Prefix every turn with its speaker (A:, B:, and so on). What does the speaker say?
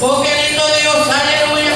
A: Oh, qué lindo Dios, aleluya.